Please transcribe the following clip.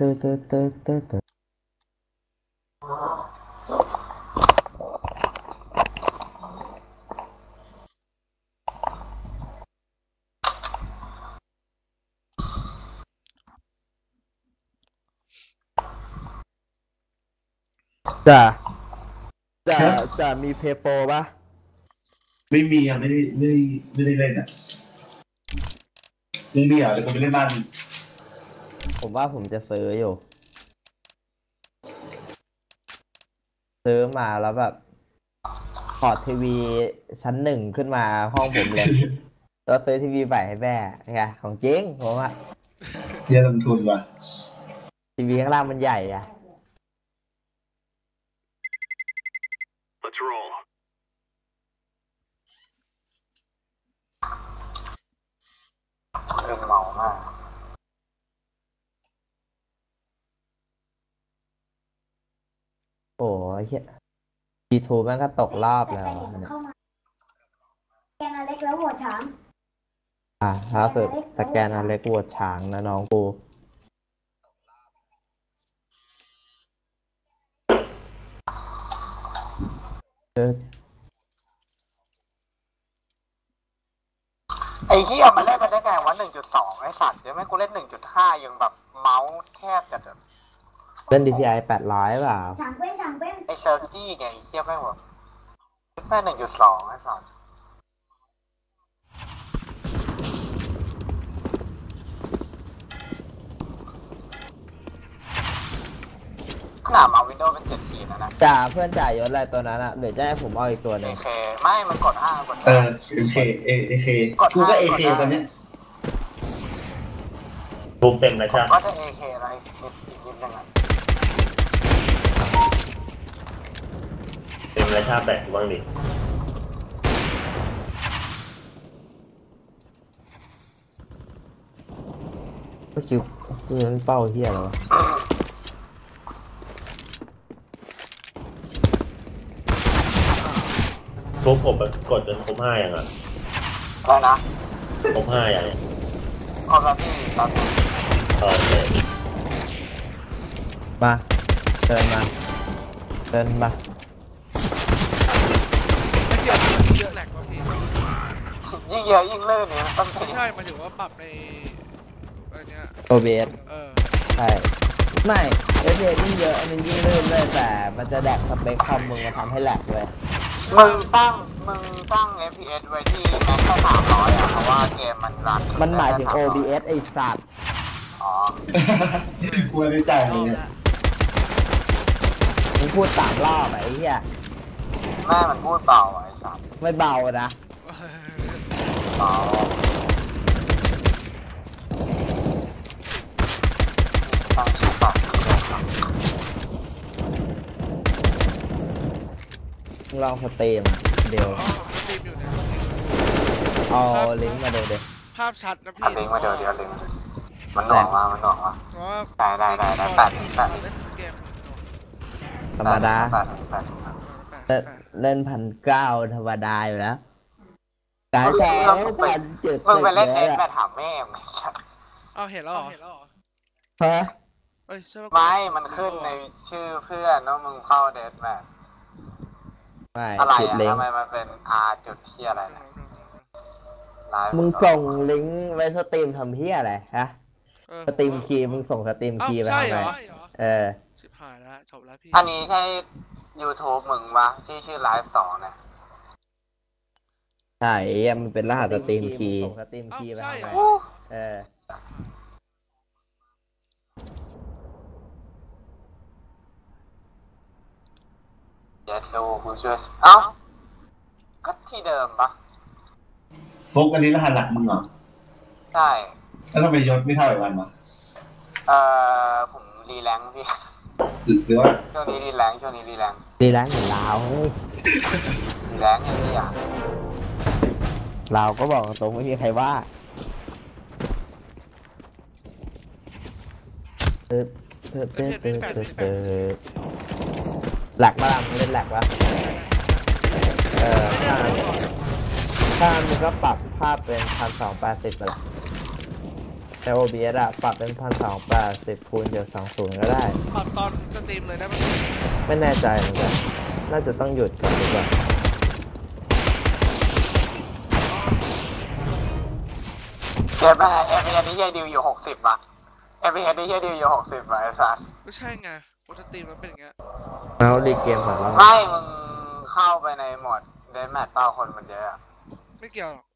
เติร์ดเติร์ดเติร์ดเติร์ดเติร์ดจ่าจ่าจ่ามีเพย์โฟปะไม่มีอะไม่ได้ไม่ได้ไม่ได้เล่นอะไม่มีอะเดี๋ยวผมไปเล่นบ้าน ผมว่าผมจะซื้ออยู่ ซื้อมาแล้วแบบพอร์ตทีวีชั้นหนึ่งขึ้นมาห้องผมเลย แล้วซื้อทีวีใหม่ให้แม่ไงของจริงผมอะเยอะลงทุนว่ะทีวีข้างล่างมันใหญ่อะ Let's roll. เริ่มเมามาก โอ้ยเฮียทีทูแม่งก็ตกรอบแล้วอะเนี่ยเข้ามาแกงอเล็กแล้วหัวช้างอะล่าสุดสแกนอเล็กวดช้างนะน้องกูเออไอ้เหี้ยมันเล่นไปได้ไงวะหนึ่งจุดสองไอ้สัตว์เดี๋ยวแม่งกูเล่นหนึ่งจุดห้ายังแบบเมาส์แทบจะแบบ เล่น DPI แปดร้อยเปล่าช้างเป็นช้างเป็นไอ้เซอร์จี้ไงไอ้เหี้ยแม่งแบบแม่หนึ่งจุดสองไอ้สัตว์ขนาดมาวินโดว์เป็นเจ็ดขีดนะนะจ่าเพื่อนจ่ายยศอะไรตัวนั้นอะหรือจะให้ผมเอาอีกตัวหเอนึ่งเคไม่มันกดห้ากดเอห้าอเอเคเอเอเคกดกูก็ห้าเอกดเคห้าตอนเนี้ยรูปเต็มเลยผมใช่ก็จะเอเคอะไรนิดอีกนิดนึงอะ เต็มเลยชาแบกบ้างดิก็คิวคือมันเป้าเฮียเหรอวะรูปผมแบบกดจนครบห้าอย่างอะอะไรนะครบห้าอย่างเนี่ยคอมแล้วพี่ตอนนี้โอเคมาเดินมาเดินมา ไม่เกี่ยวกับเยอะแหลกกว่าพี่ ยิ่งเยอะยิ่งลื่นเนี่ยมันต้องไม่ใช่หมายถึงว่าปรับในอะไรเนี้ย OBS เออใช่ไม่ FPS ยิ่งเยอะมันยิ่งลื่นเลยแต่ มันจะแดกสเปคคอมมึงมาทำให้แหลกเลยมึงตั้งมึงตั้ง FPS ไว้ที่แม็กแค่สามร้อยอะเพราะว่าเกมมันรันมันหมายถึงแค่300 OBS ไอสัตว์อ๋อกูไม่ได้จ่ายรเลอยบเนี่ยละมึงพูดสามรอบอะไอ้เหี้ยแม่มันพูดเบาอะไอ้สัสไม่เบานะ เบาตั้งชื่องเรับมึงลองสตรีมเดี๋ยวอ๋อสตรีมอยู่เนี่ยเอาลิงก์มาดูดิภาพชัดนะพี่อันลิงก์มาเดี๋ยวเดี๋ยวลิงก์มันหน่วงมามันหน่วงมาเพราะว่าได้ได้ได้ได้แปดแปดเล่นเกมธรรมดาแปดแปดแปเล่นเล่นพันเก้าธรรมดาอยู่แล้ว กายแชร์พันเจ็ดมึงไปเล่นเลเน็ตแม่ถามแม่มึงไอ้สัสเอาเห็นแล้วเหรอฮะเอ้ยใช่ปะไม่ มันขึ้นในชื่อเพื่อนว่ามึงเข้าเดทแมทไม่อะไรอะทำไมมันเป็น R จุดเที่อะไรนะมึงส่งลิงก์ไว้สตรีมทำเพี้ยอะไรฮะสตรีมคีย์มึงส่งสตรีมคีย์ไปทำเหรไมเออชิบหายแล้วจบแล้วพี่ อันนี้ใช่ YouTube มึงวะที่ชื่อไลฟ์สองเนี่ย ใช่ไอ้เหี้ยมันเป็นรหัสสตรีมคีย์ส่งสตรีมเอ้าคีย์ไปใช่ทำเหรไมอเออ เดี๋ยวดูกูช่วยเอ้าก็ที่เดิมปะฟกอันนี้รหัสหลักมึงเหรอ ใช่ แล้วทำไมยศไม่เท่าไอ้วันวะเอ่อ ผมรีแลงค์พี่ หรือหรือว่าช่วงนี้รีแลงค์ช่วงนี้รีแลงค์ดีแล้วอยู่ลาวเฮ้ย รีแลงค์อย่างที่อะ ลาวก็บอกตรงไม่มีใครว่าเติบเติบเติบเติบเติบเติบหลักบ้างเล่นหลักวะเออถ้าถ้ามึงก็ปรับภาพเป็นพันสองแปดสิบไปละใน OBS อะปรับเป็นพันสองแปดสิบคูณเจ็ดสองศูนย์ก็ได้ ปรับตอนสตรีมเลยได้ไหมไม่แน่ใจเหมือนกันน่าจะต้องหยุดก่อนดีกว่า เดี๋ยวแม่เอฟเอนี่เฮียดิวอยู่หกสิบอะเอฟเอนี่เฮียดิวอยู่หกสิบอะไอ้สัสก็ใช่ไงกูสตรีมแล้วเป็นอย่างเงี้ยเอารีเกมก่อนแล้วไม่มึงเข้าไปในโหมดเดนแมทเป้าคนมันเยอะอะไม่เกี่ยวหรอก